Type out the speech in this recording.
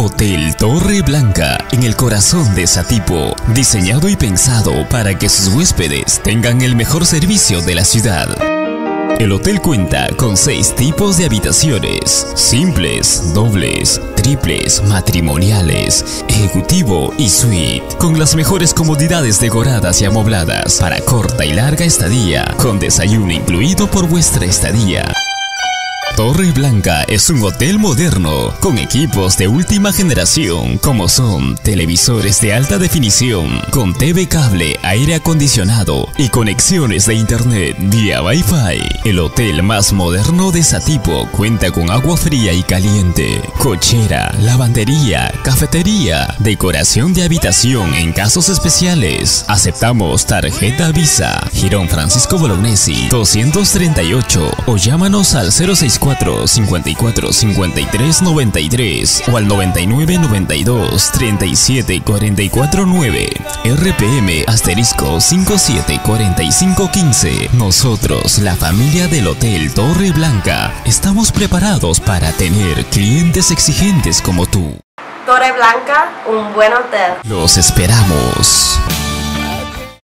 Hotel Torre Blanca, en el corazón de Satipo, diseñado y pensado para que sus huéspedes tengan el mejor servicio de la ciudad. El hotel cuenta con seis tipos de habitaciones, simples, dobles, triples, matrimoniales, ejecutivo y suite, con las mejores comodidades decoradas y amobladas para corta y larga estadía, con desayuno incluido por vuestra estadía. Torre Blanca es un hotel moderno con equipos de última generación como son televisores de alta definición con TV cable, aire acondicionado y conexiones de internet vía Wi-Fi. El hotel más moderno de Satipo cuenta con agua fría y caliente, cochera, lavandería, cafetería, decoración de habitación en casos especiales. Aceptamos tarjeta Visa. Girón Francisco Bolognesi 238 o llámanos al 064 54 53 93 o al 99 92 37 44 9 RPM asterisco 57 45 15 Nosotros, la familia del Hotel Torre Blanca, estamos preparados para tener clientes exigentes como tú. Torre Blanca, un buen hotel. Los esperamos.